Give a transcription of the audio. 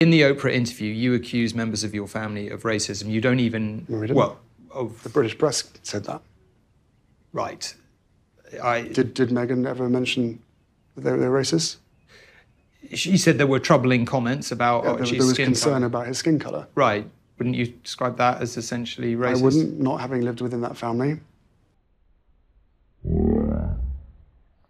In the Oprah interview, you accuse members of your family of racism. You don't even No, well of The British press said that. right. I Did, did Meghan ever mention that they were racist? she said there were troubling comments about Yeah, oh, there, there was skin concern colour. about his skin colour. Right. Wouldn't you describe that as essentially racist? I wouldn't, not having lived within that family.